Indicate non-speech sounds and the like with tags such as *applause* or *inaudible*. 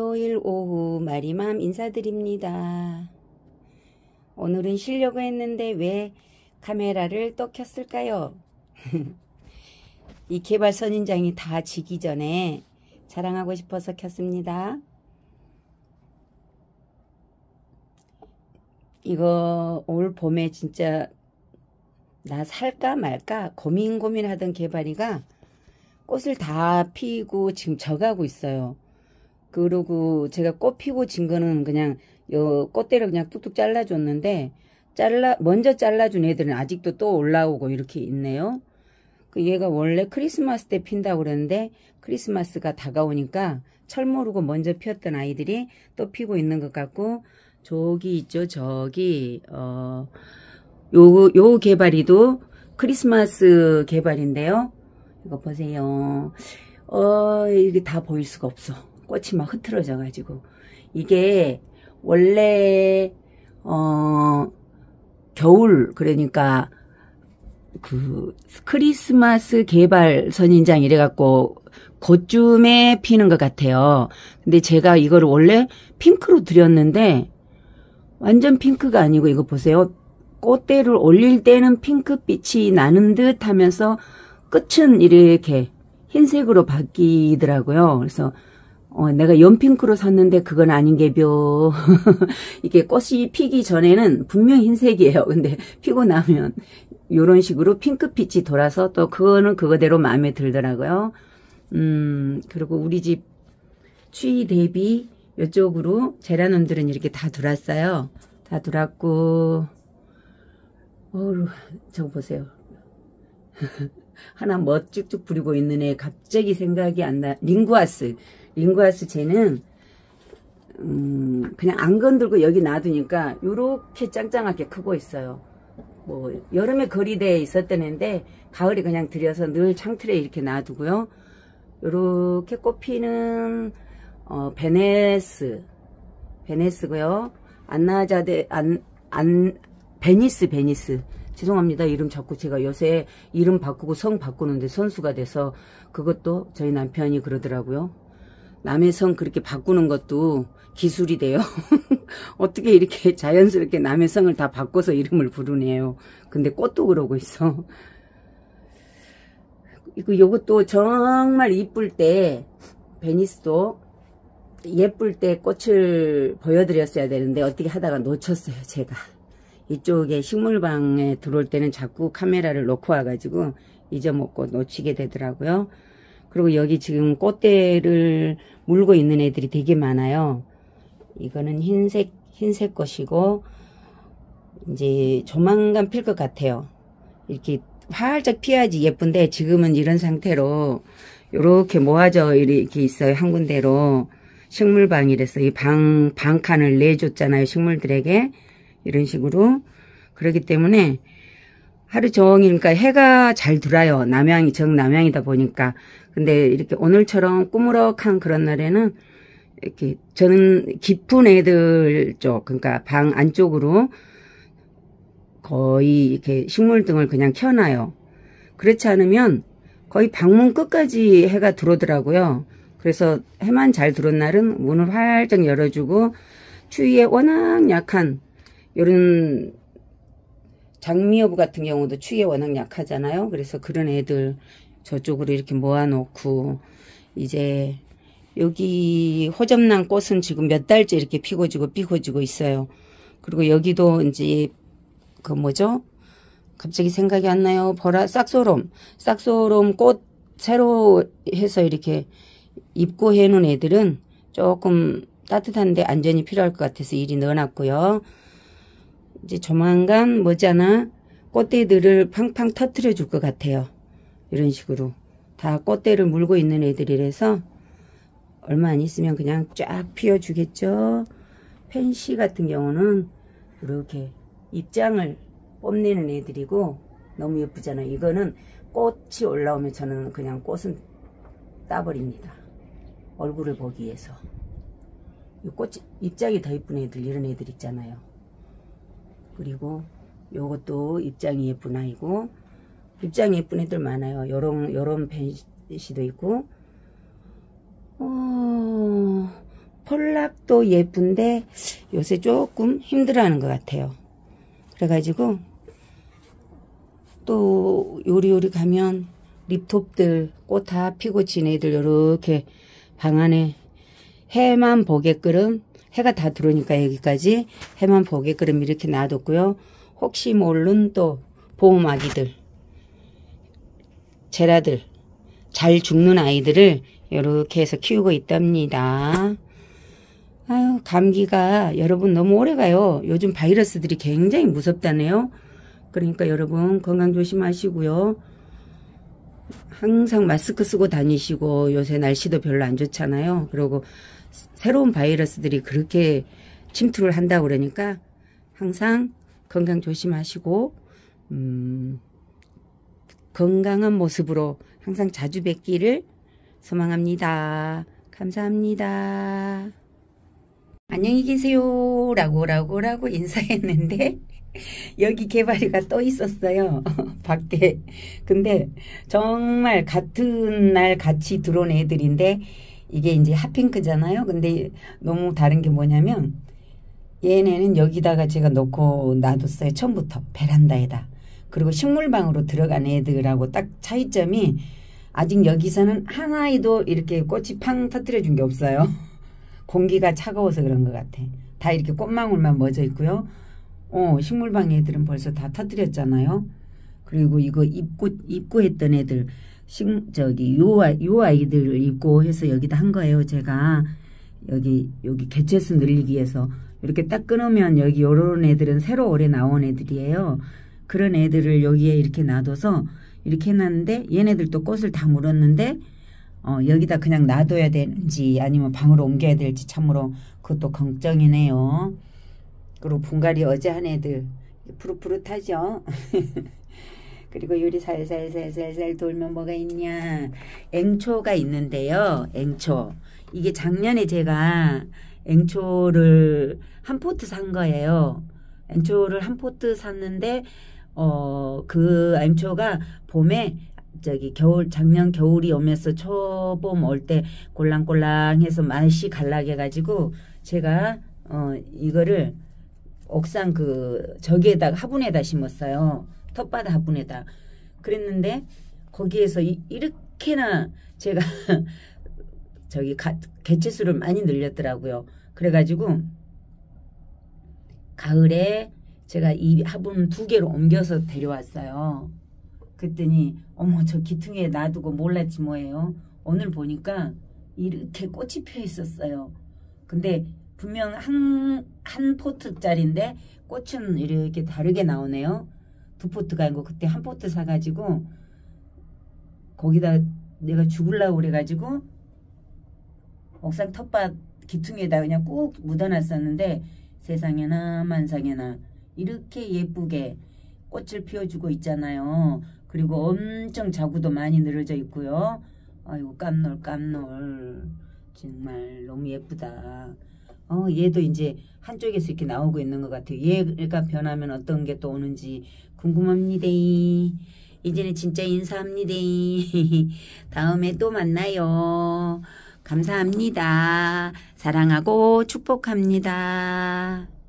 금요일 오후 마리맘 인사드립니다. 오늘은 쉬려고 했는데 왜 카메라를 또 켰을까요? *laughs* 이 개발 선인장이 다 지기 전에 자랑하고 싶어서 켰습니다. 이거 올 봄에 진짜 나 살까 말까 고민 고민하던 개발이가 꽃을 다 피고 지금 져가고 있어요. 그리고 제가 꽃 피고 진 거는 그냥 요 꽃대를 그냥 뚝뚝 잘라줬는데 잘라 먼저 잘라준 애들은 아직도 또 올라오고 이렇게 있네요. 그 얘가 원래 크리스마스 때 핀다고 그랬는데 크리스마스가 다가오니까 철 모르고 먼저 피었던 아이들이 또 피고 있는 것 같고 저기 있죠 저기 어 요, 요 개발이도 크리스마스 개발인데요. 이거 보세요. 어, 이게 다 보일 수가 없어. 꽃이 막 흐트러져 가지고. 이게 원래, 어, 겨울, 그러니까 그 크리스마스 개발 선인장 이래갖고 그쯤에 피는 것 같아요. 근데 제가 이거를 원래 핑크로 드렸는데 완전 핑크가 아니고 이거 보세요. 꽃대를 올릴 때는 핑크빛이 나는 듯 하면서 끝은 이렇게 흰색으로 바뀌더라고요. 그래서 어, 내가 연핑크로 샀는데 그건 아닌 게벼. *laughs* 이게 꽃이 피기 전에는 분명 흰색이에요. 근데 피고 나면 이런 식으로 핑크빛이 돌아서 또 그거는 그거대로 마음에 들더라고요. 음, 그리고 우리 집 추위 대비 이쪽으로 제라늄들은 이렇게 다 들어왔어요. 다 들어왔고, 어우, 저거 보세요. *laughs* 하나 멋 쭉쭉 부리고 있는 애 갑자기 생각이 안 나. 링구아스. 링구아스 쟤는 음, 그냥 안 건들고 여기 놔두니까 요렇게 짱짱하게 크고 있어요. 뭐 여름에 거리대에 있었던 애인데 가을에 그냥 들여서 늘 창틀에 이렇게 놔두고요. 요렇게 꽃피는 어, 베네스 베네스고요. 안나자데 안 안 베니스 베니스 죄송합니다. 이름 자꾸 제가 요새 이름 바꾸고 성 바꾸는데 선수가 돼서 그것도 저희 남편이 그러더라고요. 남의 성 그렇게 바꾸는 것도 기술이 돼요. *laughs* 어떻게 이렇게 *laughs* 자연스럽게 남의 성을 다 바꿔서 이름을 부르네요. 근데 꽃도 그러고 있어. 이거 요것도 정말 이쁠 때 베니스도 예쁠 때 꽃을 보여드렸어야 되는데 어떻게 하다가 놓쳤어요 제가 이쪽에 식물방에 들어올 때는 자꾸 카메라를 놓고 와가지고 잊어먹고 놓치게 되더라고요 그리고 여기 지금 꽃대를 물고 있는 애들이 되게 많아요 이거는 흰색 흰색 꽃이고 이제 조만간 필 것 같아요 이렇게 활짝 피어야지 예쁜데 지금은 이런 상태로 이렇게 모아져 이렇게 있어요 한 군데로 식물방이랬어. 이 방, 방칸을 내줬잖아요. 식물들에게. 이런 식으로. 그렇기 때문에 하루 종일, 그러니까 해가 잘 들어요. 남양이, 정남양이다 보니까. 근데 이렇게 오늘처럼 꾸무럭한 그런 날에는 이렇게 저는 깊은 애들 쪽, 그러니까 방 안쪽으로 거의 이렇게 식물 등을 그냥 켜놔요. 그렇지 않으면 거의 방문 끝까지 해가 들어오더라고요. 그래서 해만 잘 들어온 날은 문을 활짝 열어주고 추위에 워낙 약한 이런 장미여부 같은 경우도 추위에 워낙 약하잖아요. 그래서 그런 애들 저쪽으로 이렇게 모아놓고 이제 여기 호접난 꽃은 지금 몇 달째 이렇게 피고 지고 피고 지고 있어요. 그리고 여기도 이제 그 뭐죠? 갑자기 생각이 안 나요. 보라 싹소롬 싹소롬 꽃 새로 해서 이렇게 입고 해놓은 애들은 조금 따뜻한데 안전이 필요할 것 같아서 일이 넣어놨고요. 이제 조만간 뭐잖아 꽃대들을 팡팡 터트려 줄 것 같아요. 이런 식으로 다 꽃대를 물고 있는 애들이라서 얼마 안 있으면 그냥 쫙 피워주겠죠. 펜시 같은 경우는 이렇게 입장을 뽐내는 애들이고 너무 예쁘잖아요. 이거는 꽃이 올라오면 저는 그냥 꽃은 따버립니다. 얼굴을 보기 위해서 꽃 입장이 더 이쁜 애들 이런 애들 있잖아요 그리고 요것도 입장이 예쁜 아이고 입장이 예쁜 애들 많아요 요런 요런 펜시도 있고 폴락도 예쁜데 요새 조금 힘들어하는 것 같아요. 그래가지고 또 요리요리 가면 립톱들 꽃 다 피고 진 애들 요렇게 방 안에 해만 보게끔 해가 다 들어오니까 여기까지 해만 보게끔 이렇게 놔뒀고요. 혹시 모르는 또 보호막이들 제라들 잘 죽는 아이들을 이렇게 해서 키우고 있답니다. 아유 감기가 여러분 너무 오래 가요. 요즘 바이러스들이 굉장히 무섭다네요. 그러니까 여러분 건강 조심하시고요. 항상 마스크 쓰고 다니시고 요새 날씨도 별로 안 좋잖아요. 그리고 새로운 바이러스들이 그렇게 침투를 한다고 그러니까 항상 건강 조심하시고 음, 건강한 모습으로 항상 자주 뵙기를 소망합니다. 감사합니다. 안녕히 계세요. 라고 라고 라고 인사했는데 *laughs* 여기 개발이가 또 있었어요. *laughs* 밖에. 근데 정말 같은 날 같이 들어온 애들인데 이게 이제 핫핑크잖아요. 근데 너무 다른 게 뭐냐면 얘네는 여기다가 제가 놓고 놔뒀어요. 처음부터 베란다에다. 그리고 식물방으로 들어간 애들하고 딱 차이점이 아직 여기서는 하나에도 이렇게 꽃이 팡 터뜨려 준 게 없어요. *laughs* 공기가 차가워서 그런 것 같아. 다 이렇게 꽃망울만 멎어 있고요. 어, 식물방 애들은 벌써 다 터뜨렸잖아요. 그리고 이거 입고, 입고 했던 애들, 식, 저기, 요, 아, 요 아이들을 입고 해서 여기다 한 거예요. 제가 여기, 여기 개체수 늘리기 위해서 이렇게 딱 끊으면 여기 요런 애들은 새로 올해 나온 애들이에요. 그런 애들을 여기에 이렇게 놔둬서 이렇게 해놨는데 얘네들도 꽃을 다 물었는데 어, 여기다 그냥 놔둬야 되는지 아니면 방으로 옮겨야 될지 참으로 그것도 걱정이네요. 그리고 분갈이 어제 한 애들 푸릇푸릇하죠. *laughs* 그리고 요리 살살살살살 돌면 뭐가 있냐. 앵초가 있는데요. 앵초. 이게 작년에 제가 앵초를 한 포트 산 거예요. 앵초를 한 포트 샀는데 어, 그 앵초가 봄에 저기 겨울 작년 겨울이 오면서 초봄 올 때 골랑골랑해서 맛이 갈라게 가지고 제가 어 이거를 옥상 그 저기에다가 화분에다 심었어요. 텃밭 화분에다. 그랬는데 거기에서 이, 이렇게나 제가 *laughs* 저기 가, 개체수를 많이 늘렸더라고요. 그래가지고 가을에 제가 이 화분 두 개로 옮겨서 데려왔어요. 그랬더니 어머 저 기퉁에 놔두고 몰랐지 뭐예요. 오늘 보니까 이렇게 꽃이 펴 있었어요. 근데 분명 한, 한 포트짜리인데 꽃은 이렇게 다르게 나오네요. 두 포트가 아니고 그때 한 포트 사가지고 거기다 내가 죽을라고 그래가지고 옥상 텃밭 기퉁에다 그냥 꾹 묻어놨었는데 세상에나 만상에나 이렇게 예쁘게 꽃을 피워주고 있잖아요. 그리고 엄청 자구도 많이 늘어져 있고요. 아이고 깜놀 깜놀 정말 너무 예쁘다. 어 얘도 이제 한쪽에서 이렇게 나오고 있는 것 같아요. 얘가 변하면 어떤 게 또 오는지 궁금합니다. 이제는 진짜 인사합니다. *laughs* 다음에 또 만나요. 감사합니다. 사랑하고 축복합니다.